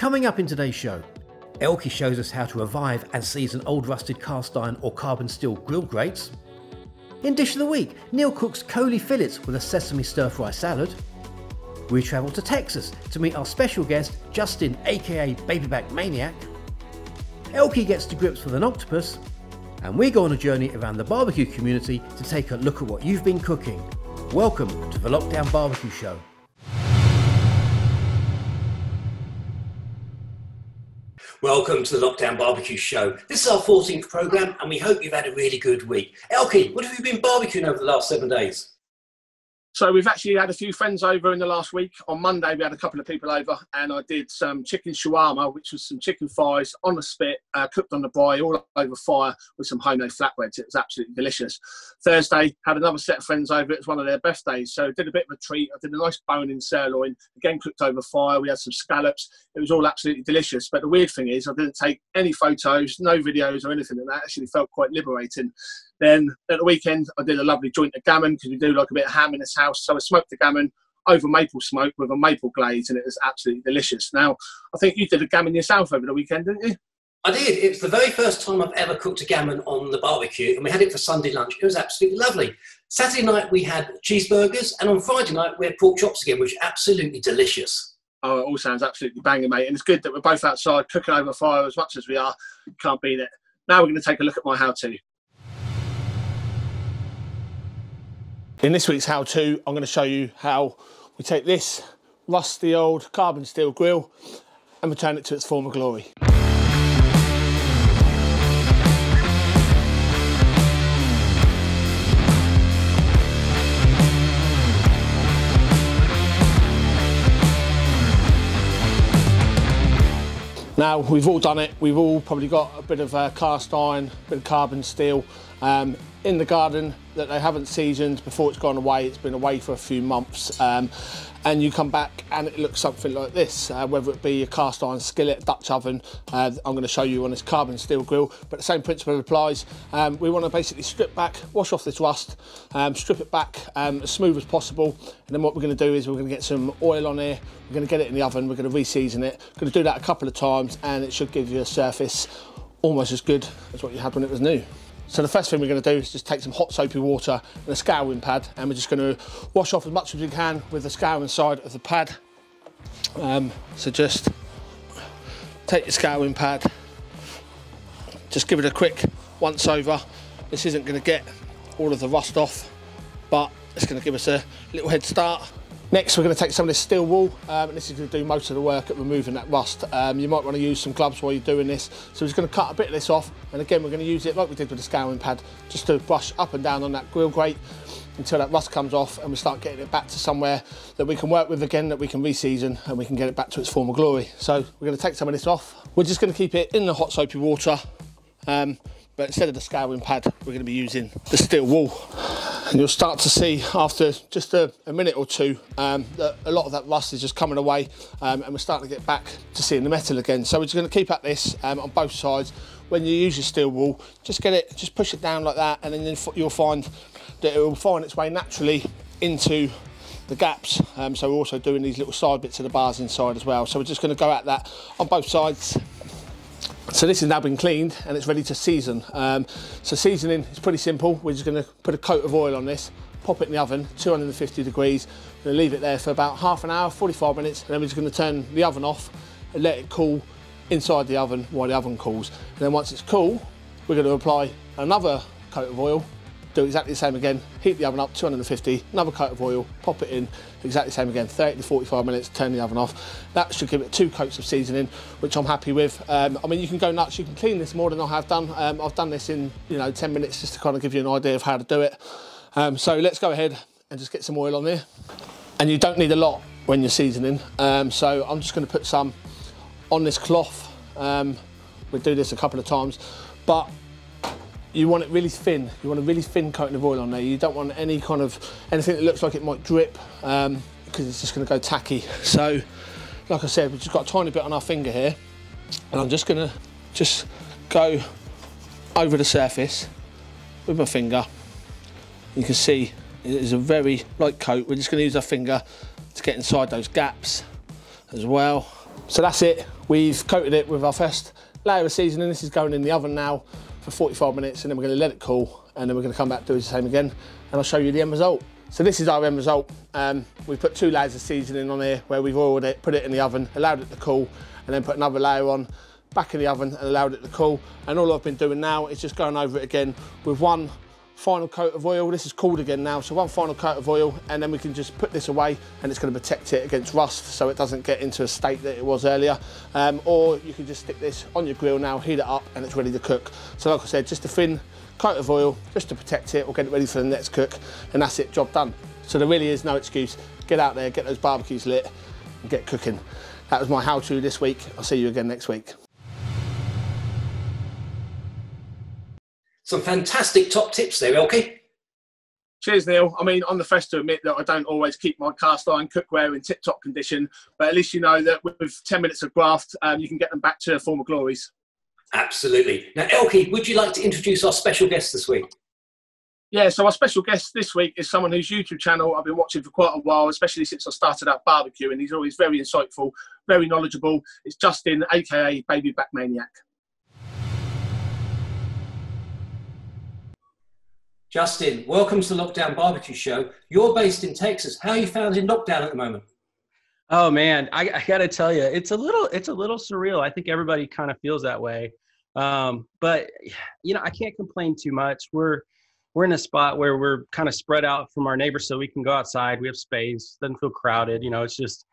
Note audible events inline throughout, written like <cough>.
Coming up in today's show, Elky shows us how to revive and season old rusted cast iron or carbon steel grill grates. In Dish of the Week, Neil cooks Coley fillets with a sesame stir fry salad. We travel to Texas to meet our special guest, Justin, aka Babyback Maniac. Elky gets to grips with an octopus, and we go on a journey around the barbecue community to take a look at what you've been cooking. Welcome to the Lockdown Barbecue Show. Welcome to the Lockdown Barbecue Show. This is our 14th programme, and we hope you've had a really good week. Elky, what have you been barbecuing over the last seven days? So we've actually had a few friends over in the last week. On Monday, we had a couple of people over, and I did some chicken shawarma, which was some chicken thighs on the spit, uh, cooked on the braai, all over fire with some homemade flatbreads. It was absolutely delicious. Thursday, had another set of friends over. It was one of their best days, so did a bit of a treat. I did a nice bone in sirloin, again cooked over fire. We had some scallops. It was all absolutely delicious. But the weird thing is, I didn't take any photos, no videos or anything, and that actually felt quite liberating. Then at the weekend, I did a lovely joint of gammon because we do like a bit of ham in this house. So I smoked the gammon over maple smoke with a maple glaze, and it was absolutely delicious. Now, I think you did a gammon yourself over the weekend, didn't you? I did. It was the very first time I've ever cooked a gammon on the barbecue, and we had it for Sunday lunch. It was absolutely lovely. Saturday night we had cheeseburgers, and on Friday night we had pork chops again, which was absolutely delicious. Oh, it all sounds absolutely banging, mate. And it's good that we're both outside cooking over fire as much as we are. Can't beat it. Now we're going to take a look at my how-to. In this week's how-to, I'm going to show you how we take this rusty old carbon steel grill and return it to its former glory. Now we've all done it. We've all probably got a bit of uh, cast iron, a bit of carbon steel um, in the garden that they haven't seasoned before it's gone away. It's been away for a few months. Um, and you come back and it looks something like this, uh, whether it be a cast iron skillet, Dutch oven, uh, I'm going to show you on this carbon steel grill, but the same principle applies. Um, we want to basically strip back, wash off this rust, um, strip it back um, as smooth as possible, and then what we're going to do is we're going to get some oil on here, we're going to get it in the oven, we're going to re-season it, we're going to do that a couple of times, and it should give you a surface almost as good as what you had when it was new. So the first thing we're going to do is just take some hot soapy water and a scouring pad and we're just going to wash off as much as we can with the scouring side of the pad. Um, so just take your scouring pad, just give it a quick once over. This isn't going to get all of the rust off, but it's going to give us a little head start Next, we're going to take some of this steel wool, um, and this is going to do most of the work at removing that rust. Um, you might want to use some gloves while you're doing this. So we're just going to cut a bit of this off, and again, we're going to use it like we did with the scouring pad, just to brush up and down on that grill grate until that rust comes off and we start getting it back to somewhere that we can work with again, that we can reseason and we can get it back to its former glory. So we're going to take some of this off. We're just going to keep it in the hot soapy water, um, but instead of the scouring pad, we're going to be using the steel wool and you'll start to see after just a, a minute or two um, that a lot of that rust is just coming away um, and we're starting to get back to seeing the metal again. So we're just going to keep at this um, on both sides. When you use your steel wool, just get it, just push it down like that and then you'll find that it will find its way naturally into the gaps. Um, so we're also doing these little side bits of the bars inside as well. So we're just going to go at that on both sides so this has now been cleaned and it's ready to season. Um, so seasoning is pretty simple. We're just gonna put a coat of oil on this, pop it in the oven, 250 degrees. Gonna leave it there for about half an hour, 45 minutes, and then we're just gonna turn the oven off and let it cool inside the oven while the oven cools. And then once it's cool, we're gonna apply another coat of oil do exactly the same again, heat the oven up 250, another coat of oil, pop it in, exactly the same again, 30 to 45 minutes, turn the oven off. That should give it two coats of seasoning, which I'm happy with. Um, I mean, you can go nuts, you can clean this more than I have done. Um, I've done this in, you know, 10 minutes just to kind of give you an idea of how to do it. Um, so let's go ahead and just get some oil on there. And you don't need a lot when you're seasoning. Um, so I'm just gonna put some on this cloth. Um, we'll do this a couple of times, but you want it really thin. You want a really thin coating of oil on there. You don't want any kind of, anything that looks like it might drip um, because it's just gonna go tacky. So, like I said, we've just got a tiny bit on our finger here and I'm just gonna just go over the surface with my finger. You can see it is a very light coat. We're just gonna use our finger to get inside those gaps as well. So that's it. We've coated it with our first layer of seasoning. This is going in the oven now for 45 minutes and then we're going to let it cool and then we're going to come back do the same again and I'll show you the end result. So this is our end result. Um, we've put two layers of seasoning on here where we've oiled it, put it in the oven, allowed it to cool and then put another layer on back in the oven and allowed it to cool. And all I've been doing now is just going over it again with one final coat of oil. This is cooled again now, so one final coat of oil, and then we can just put this away, and it's going to protect it against rust, so it doesn't get into a state that it was earlier. Um, or you can just stick this on your grill now, heat it up, and it's ready to cook. So like I said, just a thin coat of oil, just to protect it, or get it ready for the next cook, and that's it, job done. So there really is no excuse. Get out there, get those barbecues lit, and get cooking. That was my how-to this week. I'll see you again next week. Some fantastic top tips there, Elky. Cheers, Neil. I mean, I'm the first to admit that I don't always keep my cast iron cookware in tip top condition, but at least you know that with 10 minutes of graft, um, you can get them back to their former glories. Absolutely. Now, Elky, would you like to introduce our special guest this week? Yeah, so our special guest this week is someone whose YouTube channel I've been watching for quite a while, especially since I started out barbecue, and he's always very insightful, very knowledgeable. It's Justin, aka Baby Back Maniac. Justin, welcome to the Lockdown Barbecue Show. You're based in Texas. How are you found in lockdown at the moment? Oh man, I, I got to tell you, it's a little, it's a little surreal. I think everybody kind of feels that way, um, but you know, I can't complain too much. We're we're in a spot where we're kind of spread out from our neighbors, so we can go outside. We have space, doesn't feel crowded. You know, it's just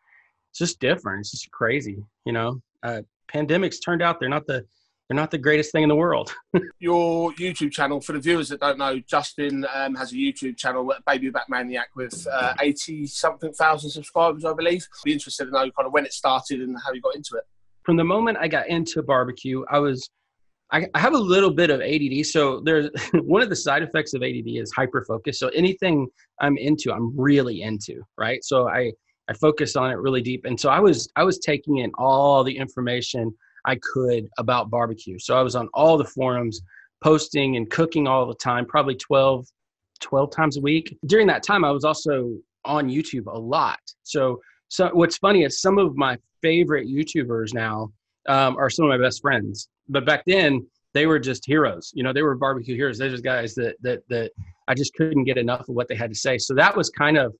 it's just different. It's just crazy. You know, uh, pandemics turned out they're not the they're not the greatest thing in the world. <laughs> Your YouTube channel, for the viewers that don't know, Justin um, has a YouTube channel, Baby Back Maniac, with uh, 80 something thousand subscribers, I believe. Be interested to know kind of when it started and how you got into it. From the moment I got into barbecue, I was I, I have a little bit of ADD. So there's <laughs> one of the side effects of ADD is hyper focus. So anything I'm into, I'm really into, right? So I I focus on it really deep. And so I was I was taking in all the information I could about barbecue. So I was on all the forums, posting and cooking all the time, probably 12, 12 times a week. During that time, I was also on YouTube a lot. So, so what's funny is some of my favorite YouTubers now um, are some of my best friends. But back then, they were just heroes. You know, they were barbecue heroes. They're just guys that that that I just couldn't get enough of what they had to say. So that was kind of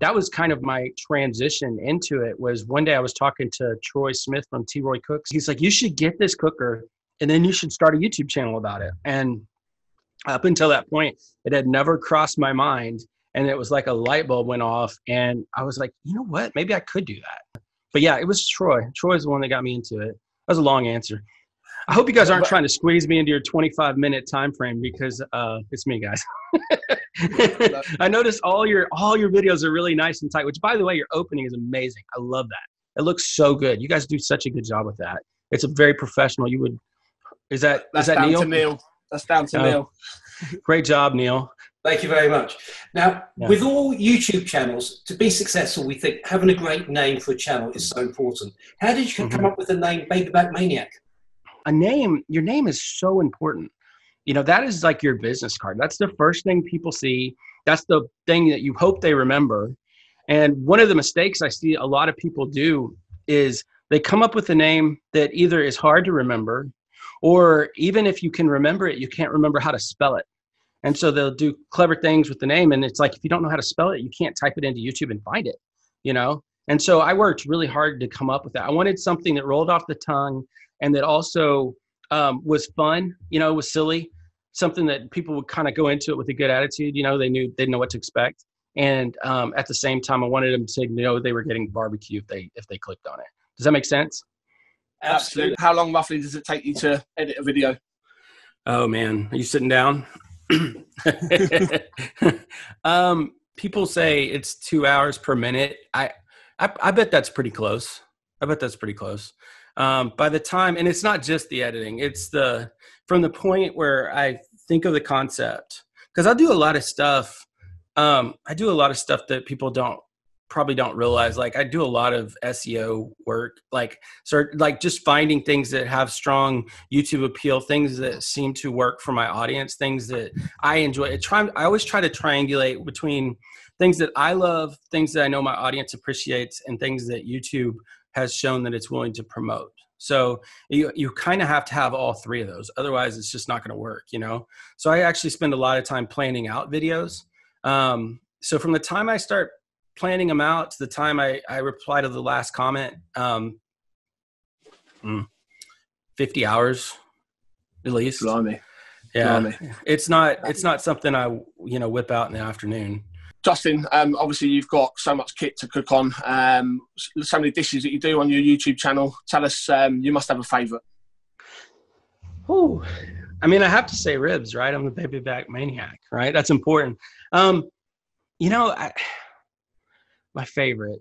that was kind of my transition into it was one day I was talking to Troy Smith from T Roy Cooks. He's like, you should get this cooker and then you should start a YouTube channel about it. And up until that point, it had never crossed my mind. And it was like a light bulb went off. And I was like, you know what? Maybe I could do that. But yeah, it was Troy. Troy's the one that got me into it. That was a long answer. I hope you guys aren't trying to squeeze me into your 25 minute time frame because uh, it's me, guys. <laughs> I noticed all your all your videos are really nice and tight. Which, by the way, your opening is amazing. I love that. It looks so good. You guys do such a good job with that. It's a very professional. You would is that That's is that down Neil? to Neil. That's down to Oh. Neil. Great job, Neil. Thank you very much. Now, Yeah. with all YouTube channels, to be successful, we think having a great name for a channel is so important. How did you come Mhm. up with the name Baby Back Maniac? A name your name is so important. You know that is like your business card. That's the first thing people see. That's the thing that you hope they remember. And one of the mistakes i see a lot of people do is they come up with a name that either is hard to remember or even if you can remember it you can't remember how to spell it. And so they'll do clever things with the name and it's like if you don't know how to spell it you can't type it into youtube and find it you know? And so i worked really hard to come up with that. I wanted something that rolled off the tongue and that also um, was fun. You know, was silly, something that people would kind of go into it with a good attitude. You know, they knew they didn't know what to expect, and um, at the same time, I wanted them to know they were getting barbecue if they if they clicked on it. Does that make sense? Absolutely. How long roughly does it take you to edit a video? Oh man, are you sitting down? <laughs> um, people say it's two hours per minute. I, I, I bet that's pretty close. I bet that's pretty close. Um, by the time, and it's not just the editing; it's the from the point where I think of the concept because I do a lot of stuff. Um, I do a lot of stuff that people don't probably don't realize. Like I do a lot of SEO work, like sort like just finding things that have strong YouTube appeal, things that seem to work for my audience, things that I enjoy. I try. I always try to triangulate between things that I love, things that I know my audience appreciates, and things that YouTube has shown that it's willing to promote. So you you kind of have to have all three of those. Otherwise, it's just not going to work, you know. So I actually spend a lot of time planning out videos. Um, so from the time I start planning them out to the time I, I reply to the last comment, um, hmm, 50 hours at least. Blimey. Yeah. Blimey. It's not, it's not something I, you know, whip out in the afternoon. Justin, um, obviously you've got so much kit to cook on, um, so many dishes that you do on your YouTube channel. Tell us, um, you must have a favourite. Oh, I mean, I have to say ribs, right? I'm the baby back maniac, right? That's important. Um, you know, I, my favorite,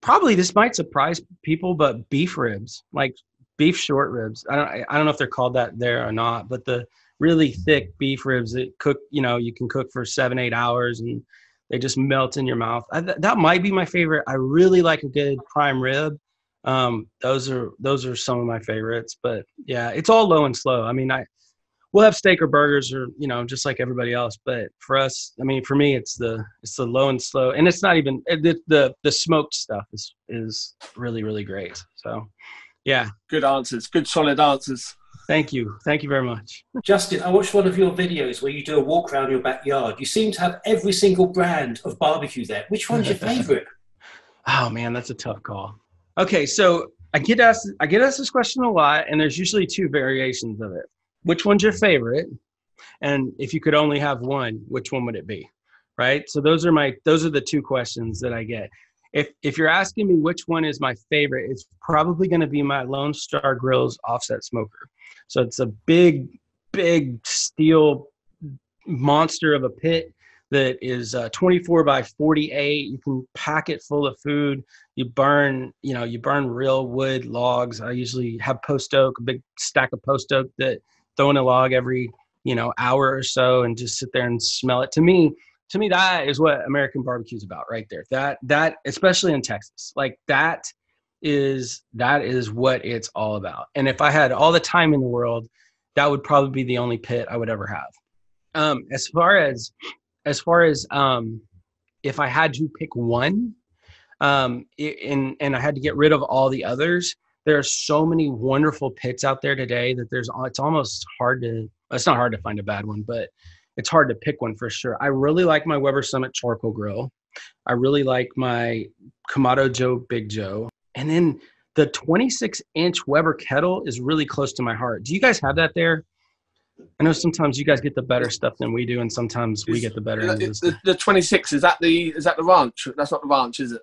probably this might surprise people, but beef ribs, like beef short ribs. I don't, I don't know if they're called that there or not, but the really thick beef ribs that cook, you know, you can cook for seven, eight hours and they just melt in your mouth. I, that might be my favorite. I really like a good prime rib. Um, those are those are some of my favorites. But yeah, it's all low and slow. I mean, I we'll have steak or burgers or you know just like everybody else. But for us, I mean, for me, it's the it's the low and slow, and it's not even the the, the smoked stuff is is really really great. So yeah, good answers, good solid answers. Thank you. Thank you very much. Justin, I watched one of your videos where you do a walk around your backyard. You seem to have every single brand of barbecue there. Which one's your favorite? <laughs> oh man, that's a tough call. Okay, so I get asked I get asked this question a lot, and there's usually two variations of it. Which one's your favorite? And if you could only have one, which one would it be? Right? So those are my those are the two questions that I get if if you're asking me which one is my favorite, it's probably going to be my Lone Star Grills offset smoker. So it's a big, big steel monster of a pit that is uh, 24 by 48. You can pack it full of food. You burn, you know, you burn real wood logs. I usually have post oak, a big stack of post oak that throw in a log every, you know, hour or so and just sit there and smell it. To me, to me that is what american barbecue is about right there. That that especially in texas like that is that is what it's all about. And if i had all the time in the world that would probably be the only pit i would ever have. Um as far as as far as um if i had to pick one um and and i had to get rid of all the others there are so many wonderful pits out there today that there's it's almost hard to it's not hard to find a bad one but it's hard to pick one for sure. I really like my Weber Summit charcoal grill. I really like my Kamado Joe Big Joe. And then the 26 inch Weber kettle is really close to my heart. Do you guys have that there? I know sometimes you guys get the better stuff than we do, and sometimes we get the better. The, the, 26 is that the is that the ranch? That's not the ranch, is it?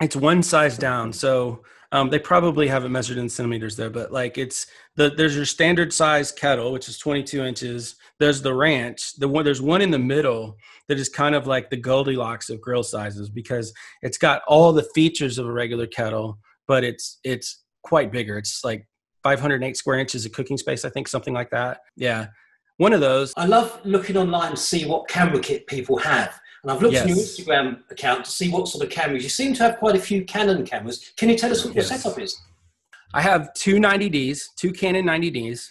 It's one size down. So um, they probably have it measured in centimeters there, but like it's the there's your standard size kettle, which is 22 inches. There's the ranch. The one there's one in the middle that is kind of like the Goldilocks of grill sizes because it's got all the features of a regular kettle, but it's it's quite bigger. It's like 508 square inches of cooking space, I think, something like that. Yeah, one of those. I love looking online to see what camera kit people have. And I've looked yes. on your Instagram account to see what sort of cameras. You seem to have quite a few Canon cameras. Can you tell us what yes. your setup is? I have two 90Ds, two Canon 90Ds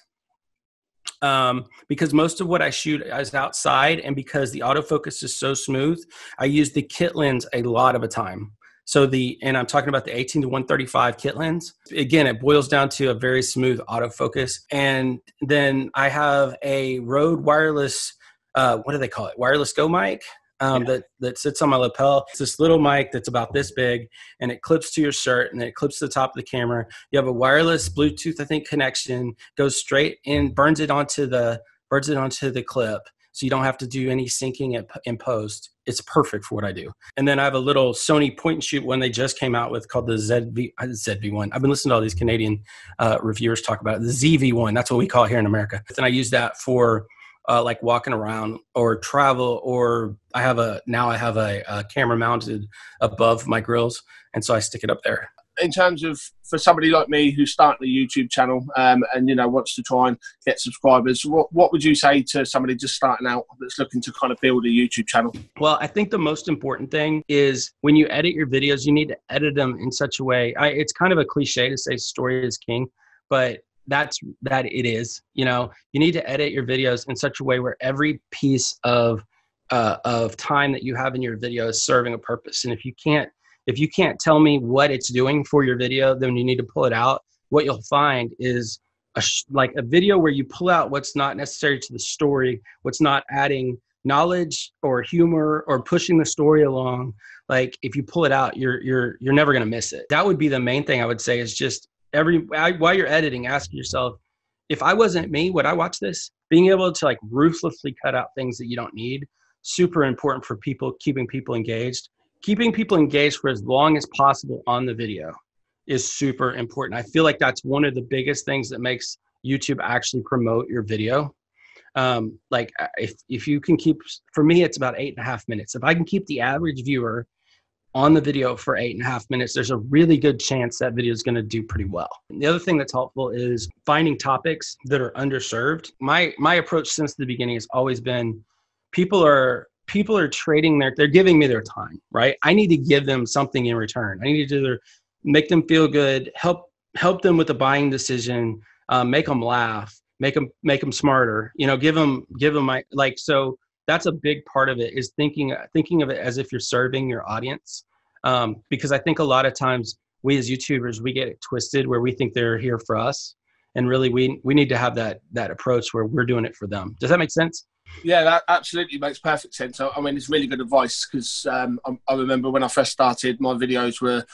um, because most of what I shoot is outside, and because the autofocus is so smooth, I use the kit lens a lot of the time. So the and I'm talking about the 18 to 135 kit lens. Again, it boils down to a very smooth autofocus, and then I have a Rode wireless. Uh, what do they call it? Wireless Go mic um, yeah. that that sits on my lapel. It's this little mic that's about this big, and it clips to your shirt, and it clips to the top of the camera. You have a wireless Bluetooth, I think, connection. Goes straight and burns it onto the burns it onto the clip, so you don't have to do any syncing in post. It's perfect for what I do. And then I have a little Sony point and shoot one they just came out with called the ZV uh, ZV1. I've been listening to all these Canadian uh, reviewers talk about it. The ZV1. That's what we call it here in America. And I use that for uh, like walking around or travel or i have a now i have a, a, camera mounted above my grills and so i stick it up there. In terms of for somebody like me who's starting a youtube channel um, and you know wants to try and get subscribers what, what would you say to somebody just starting out that's looking to kind of build a youtube channel? Well i think the most important thing is when you edit your videos you need to edit them in such a way I, it's kind of a cliche to say story is king but that's that it is you know you need to edit your videos in such a way where every piece of uh, of time that you have in your video is serving a purpose and if you can't if you can't tell me what it's doing for your video, then you need to pull it out. What you'll find is a sh- like a video where you pull out what's not necessary to the story, what's not adding knowledge or humor or pushing the story along. Like if you pull it out, you're you're you're never gonna miss it. That would be the main thing I would say is just every while you're editing, ask yourself, if I wasn't me, would I watch this? Being able to like ruthlessly cut out things that you don't need, super important for people keeping people engaged. Keeping people engaged for as long as possible on the video is super important. I feel like that's one of the biggest things that makes YouTube actually promote your video. Um, like if if you can keep, for me, it's about eight and a half minutes. If I can keep the average viewer on the video for eight and a half minutes, there's a really good chance that video is going to do pretty well. And the other thing that's helpful is finding topics that are underserved. My my approach since the beginning has always been people are people are trading their they're giving me their time, right? I need to give them something in return. I need to either make them feel good, help help them with the buying decision, um, make them laugh, make them make them smarter. You know, give them give them my like so that's a big part of it is thinking thinking of it as if you're serving your audience um, because i think a lot of times we as youtubers we get it twisted where we think they're here for us and really we we need to have that that approach where we're doing it for them does that make sense yeah that absolutely makes perfect sense i mean it's really good advice because um, I, I remember when i first started my videos were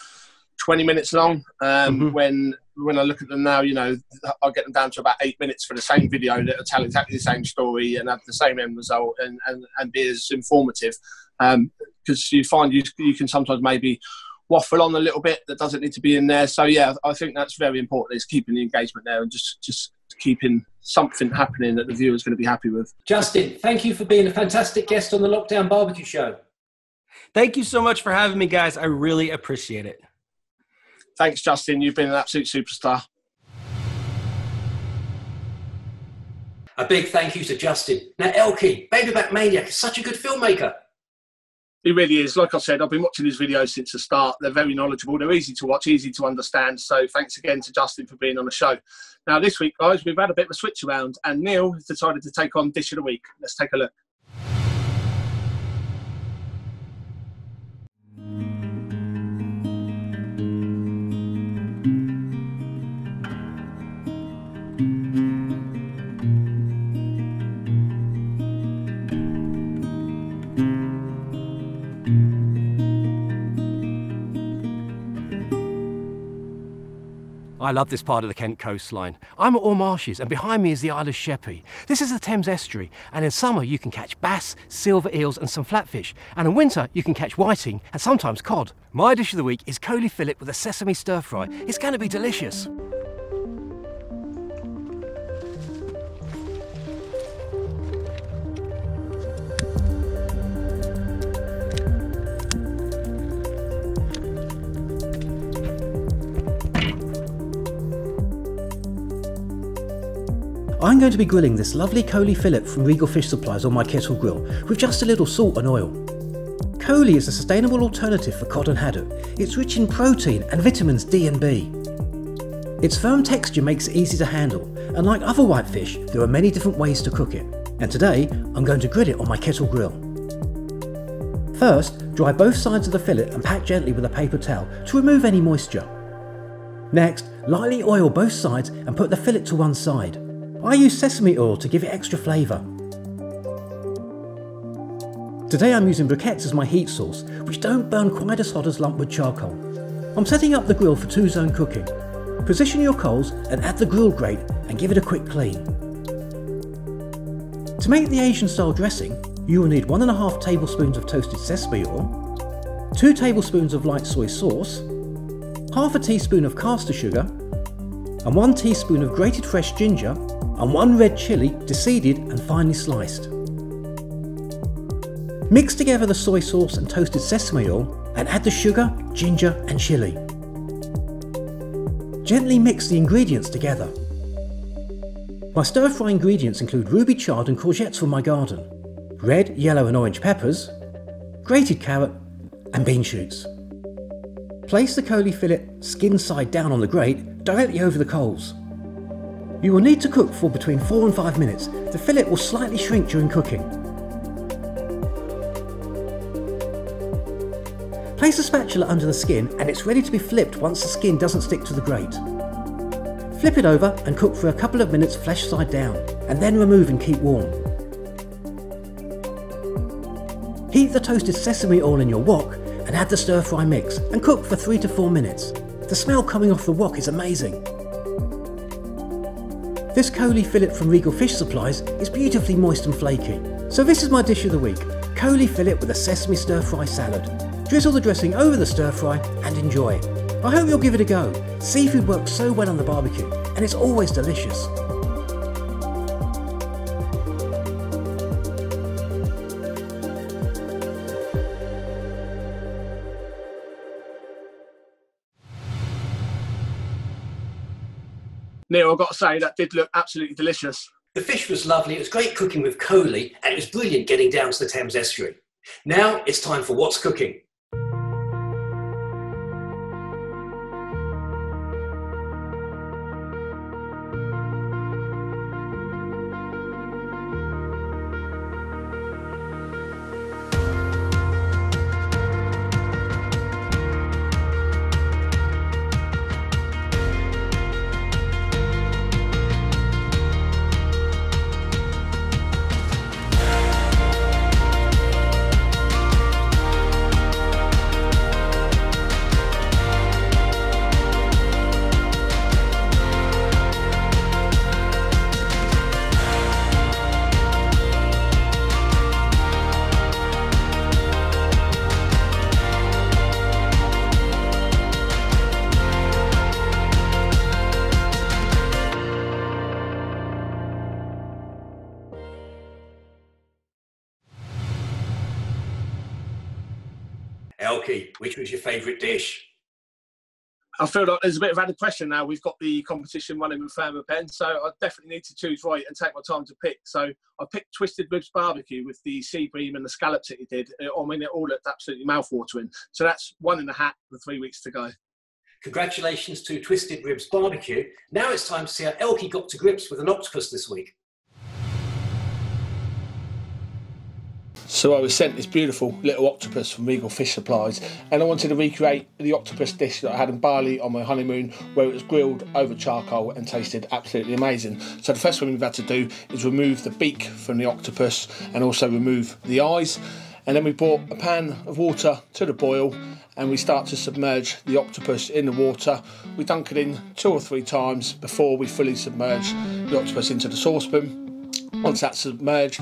20 minutes long. Um, mm-hmm. When when I look at them now, you know, I get them down to about eight minutes for the same video that will tell exactly the same story and have the same end result and, and, and be as informative. Because um, you find you, you can sometimes maybe waffle on a little bit that doesn't need to be in there. So yeah, I think that's very important is keeping the engagement there and just just keeping something happening that the viewer is going to be happy with. Justin, thank you for being a fantastic guest on the Lockdown Barbecue Show. Thank you so much for having me, guys. I really appreciate it. Thanks, Justin. You've been an absolute superstar. A big thank you to Justin. Now, Elky, Babyback Maniac, is such a good filmmaker. He really is. Like I said, I've been watching his videos since the start. They're very knowledgeable. They're easy to watch, easy to understand. So thanks again to Justin for being on the show. Now, this week, guys, we've had a bit of a switch around, and Neil has decided to take on Dish of the Week. Let's take a look. I love this part of the Kent coastline. I'm at Oare Marshes and behind me is the Isle of Sheppey. This is the Thames estuary and in summer you can catch bass, silver eels and some flatfish and in winter you can catch whiting and sometimes cod. My dish of the week is Coley fillet with a sesame stir fry. It's going to be delicious. I'm going to be grilling this lovely Coley fillet from Regal Fish Supplies on my kettle grill with just a little salt and oil. Coley is a sustainable alternative for cod and haddock. It's rich in protein and vitamins D and B. Its firm texture makes it easy to handle, and like other whitefish, there are many different ways to cook it. And today, I'm going to grill it on my kettle grill. First, dry both sides of the fillet and pat gently with a paper towel to remove any moisture. Next, lightly oil both sides and put the fillet to one side. I use sesame oil to give it extra flavour. Today I'm using briquettes as my heat source, which don't burn quite as hot as lumpwood charcoal. I'm setting up the grill for two zone cooking. Position your coals and add the grill grate and give it a quick clean. To make the Asian style dressing, you will need 1.5 tablespoons of toasted sesame oil, 2 tablespoons of light soy sauce, half a teaspoon of caster sugar, and 1 teaspoon of grated fresh ginger and one red chilli deseeded and finely sliced. Mix together the soy sauce and toasted sesame oil and add the sugar, ginger and chilli. Gently mix the ingredients together. My stir fry ingredients include ruby chard and courgettes from my garden, red, yellow and orange peppers, grated carrot and bean shoots. Place the Coley fillet skin side down on the grate directly over the coals. You will need to cook for between 4 and 5 minutes. The fillet will slightly shrink during cooking. Place the spatula under the skin and it's ready to be flipped once the skin doesn't stick to the grate. Flip it over and cook for a couple of minutes flesh side down, and then remove and keep warm. Heat the toasted sesame oil in your wok and add the stir fry mix and cook for 3 to 4 minutes. The smell coming off the wok is amazing. This Coley fillet from Regal Fish Supplies is beautifully moist and flaky. So this is my dish of the week, Coley fillet with a sesame stir fry salad. Drizzle the dressing over the stir fry and enjoy. I hope you'll give it a go. Seafood works so well on the barbecue and it's always delicious. Neil, I've got to say that did look absolutely delicious. The fish was lovely, it was great cooking with Coley, and it was brilliant getting down to the Thames estuary. Now it's time for What's Cooking. Dish? I feel like there's a bit of added pressure now. We've got the competition running with Thermapen, so I definitely need to choose right and take my time to pick. So I picked Twisted Ribs Barbecue with the sea bream and the scallops that he did. I mean, it all looked absolutely mouthwatering. So that's one in the hat with three weeks to go. Congratulations to Twisted Ribs Barbecue. Now it's time to see how Elky got to grips with an octopus this week. So I was sent this beautiful little octopus from Regal Fish Supplies, and I wanted to recreate the octopus dish that I had in Bali on my honeymoon, where it was grilled over charcoal and tasted absolutely amazing. So the first thing we've had to do is remove the beak from the octopus and also remove the eyes. And then we brought a pan of water to the boil and we start to submerge the octopus in the water. We dunk it in two or three times before we fully submerge the octopus into the saucepan. Once that's submerged,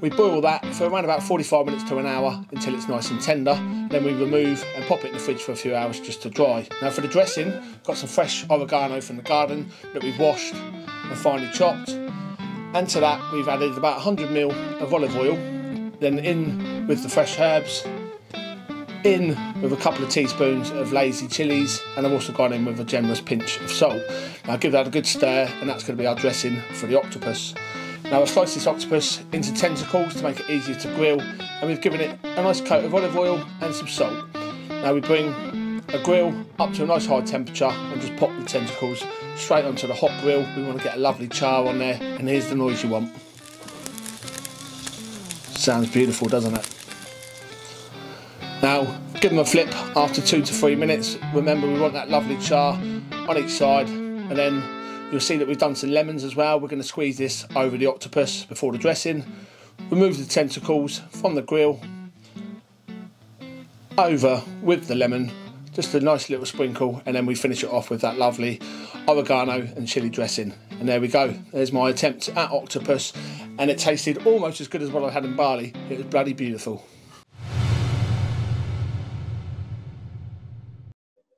we boil that for around about 45 minutes to an hour until it's nice and tender. Then we remove and pop it in the fridge for a few hours just to dry. Now for the dressing, got some fresh oregano from the garden that we've washed and finely chopped. And to that we've added about 100ml of olive oil. Then in with the fresh herbs, in with a couple of teaspoons of lazy chilies and I've also gone in with a generous pinch of salt. Now give that a good stir and that's going to be our dressing for the octopus. Now I've sliced this octopus into tentacles to make it easier to grill and we've given it a nice coat of olive oil and some salt. Now we bring a grill up to a nice high temperature and just pop the tentacles straight onto the hot grill. We want to get a lovely char on there and here's the noise you want. Sounds beautiful doesn't it? Now give them a flip after two to three minutes. Remember we want that lovely char on each side and then You'll see that we've done some lemons as well. We're going to squeeze this over the octopus before the dressing. Remove the tentacles from the grill. Over with the lemon. Just a nice little sprinkle and then we finish it off with that lovely oregano and chili dressing. And there we go. There's my attempt at octopus and it tasted almost as good as what I had in Bali. It was bloody beautiful.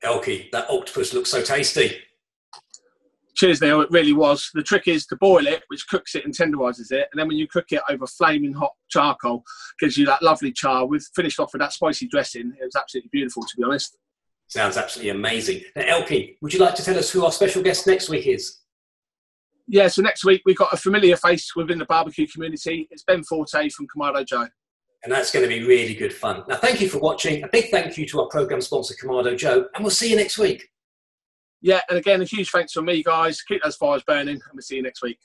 Elky, that octopus looks so tasty. Cheers, Neil. It really was. The trick is to boil it, which cooks it and tenderises it, and then when you cook it over flaming hot charcoal, gives you that lovely char. We've finished off with that spicy dressing. It was absolutely beautiful, to be honest. Sounds absolutely amazing. Now, Elky, would you like to tell us who our special guest next week is? Yeah, so next week we've got a familiar face within the barbecue community. It's Ben Forte from Kamado Joe. And that's going to be really good fun. Now, thank you for watching. A big thank you to our programme sponsor, Kamado Joe, and we'll see you next week yeah, and again, a huge thanks from me, guys. Keep those fires burning, and we'll see you next week.